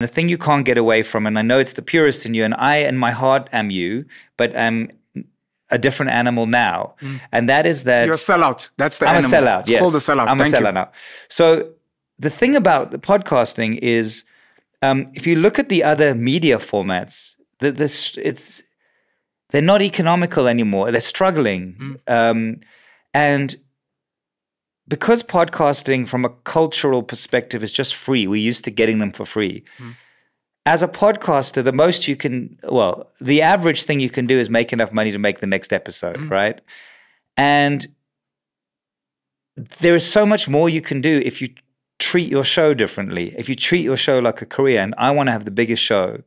the thing you can't get away from, and I know it's the purest in you, and I, in my heart, am you, but I'm a different animal now, and that is that You're a sellout. That's the I'm animal. a sellout. It's yes, called a sellout. I'm Thank a you. sellout now. So the thing about the podcasting is, um, if you look at the other media formats, the, this it's they're not economical anymore. They're struggling, Mm. um, and because podcasting, from a cultural perspective, is just free. We're used to getting them for free. Mm. As a podcaster, the most you can, well, the average thing you can do is make enough money to make the next episode, Mm. right? And there is so much more you can do if you treat your show differently. If you treat your show like a career, and I want to have the biggest show.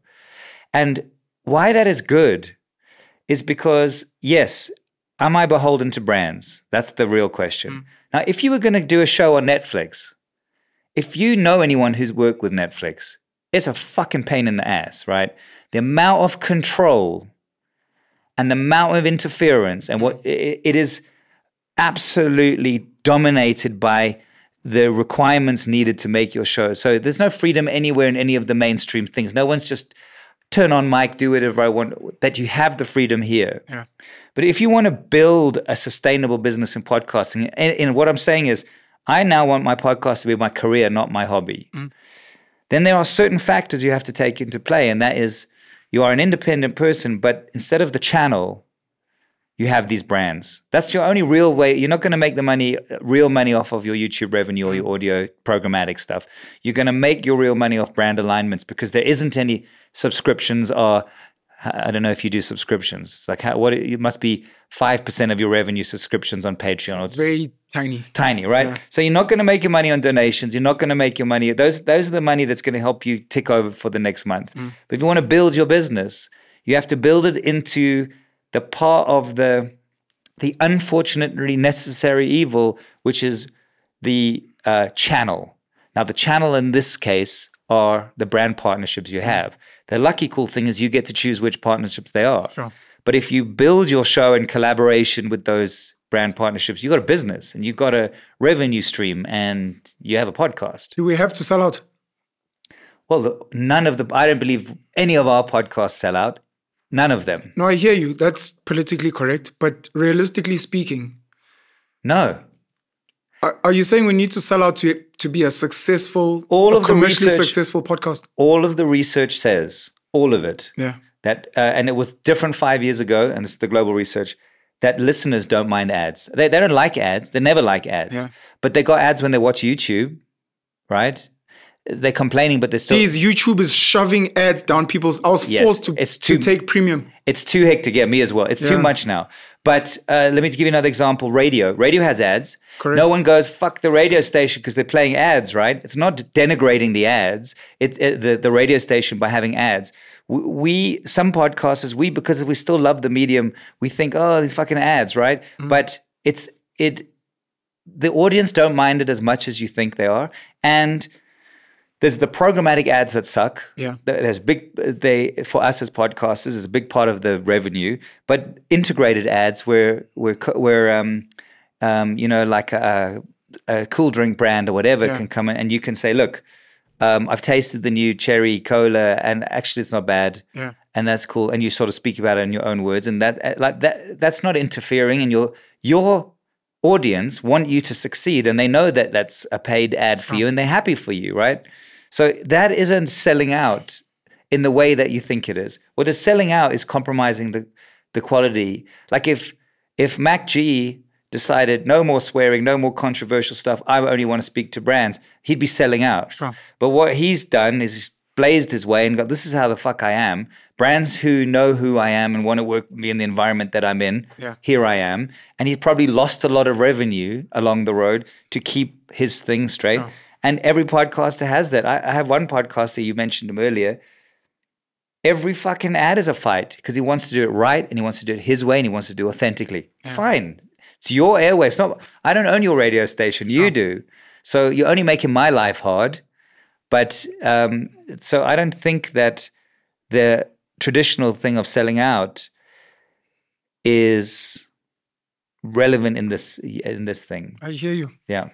And why that is good is because, yes, am I beholden to brands? That's the real question. Now, if you were going to do a show on Netflix, if you know anyone who's worked with Netflix, it's a fucking pain in the ass, right? The amount of control and the amount of interference and what it, is absolutely dominated by the requirements needed to make your show. So there's no freedom anywhere in any of the mainstream things. No one's just turn on mic, do whatever I want. That you have the freedom here. Yeah. But if you want to build a sustainable business in podcasting, and, and what I'm saying is, I now want my podcast to be my career, not my hobby. Mm. Then there are certain factors you have to take into play, and that is you are an independent person, but instead of the channel, you have these brands. That's your only real way. You're not going to make the money, real money off of your YouTube revenue or your mm. audio programmatic stuff. You're going to make your real money off brand alignments because there isn't any subscriptions or I don't know if you do subscriptions. It's like how, what it must be five percent of your revenue subscriptions on Patreon. or Very tiny. tiny, right? So you're not going to make your money on donations. You're not going to make your money. Those those are the money that's going to help you tick over for the next month. Mm. But if you want to build your business, you have to build it into the part of the the unfortunately necessary evil, which is the uh, channel. Now, the channel in this case are the brand partnerships you have. The lucky cool thing is you get to choose which partnerships they are. Sure. But if you build your show in collaboration with those brand partnerships, you've got a business and you've got a revenue stream and you have a podcast. Do we have to sell out? Well, the, none of the, I don't believe any of our podcasts sell out. None of them. No, I hear you. That's politically correct. But realistically speaking, No. are, are you saying we need to sell out to to be a successful, All of the commercially research- successful podcast? All of the research says, all of it, Yeah. that, uh, and it was different five years ago, and it's the global research, that listeners don't mind ads. They, they don't like ads. They never like ads. Yeah. But they got ads when they watch YouTube, right? They're complaining, but they're still. Please, YouTube is shoving ads down people's. I was Yes, forced to, it's to take premium. It's too hectic. Yeah, me as well. It's too much now. But uh, let me give you another example. Radio. Radio has ads. Correct. No one goes fuck the radio station because they're playing ads, right? It's not denigrating the ads. It's it, the the radio station by having ads. We, we some podcasters we because we still love the medium. We think oh these fucking ads, right? But it's it. The audience don't mind it as much as you think they are, and there's the programmatic ads that suck. Yeah. There's big they for us as podcasters is a big part of the revenue, but integrated ads where where where um um you know like a, a cool drink brand or whatever Yeah. can come in and you can say, look, um, I've tasted the new cherry cola and actually it's not bad. Yeah. And that's cool. And you sort of speak about it in your own words, and that uh, like that that's not interfering. And your your audience want you to succeed, and they know that that's a paid ad for you, and they're happy for you, right? So that isn't selling out in the way that you think it is. What is selling out is compromising the the quality. Like if if Mac G decided no more swearing, no more controversial stuff, I only want to speak to brands, he'd be selling out. Sure. But what he's done is he's blazed his way and got this is how the fuck I am. Brands who know who I am and want to work with me in the environment that I'm in, Yeah. here I am. And he's probably lost a lot of revenue along the road to keep his thing straight. And every podcaster has that. I, I have one podcaster, you mentioned him earlier. Every fucking ad is a fight because he wants to do it right and he wants to do it his way and he wants to do it authentically. Fine. It's your airway. It's not I don't own your radio station. You do. So you're only making my life hard. But um, so I don't think that the traditional thing of selling out is relevant in this in this thing. I hear you. Yeah.